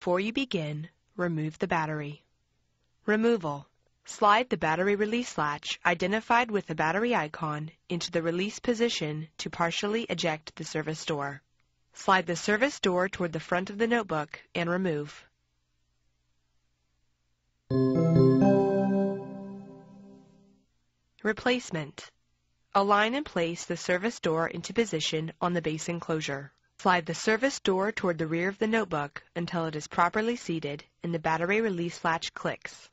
Before you begin, remove the battery. Removal. Slide the battery release latch, identified with the battery icon, into the release position to partially eject the service door. Slide the service door toward the front of the notebook and remove. Replacement. Align and place the service door into position on the base enclosure. Slide the service door toward the rear of the notebook until it is properly seated and the battery release latch clicks.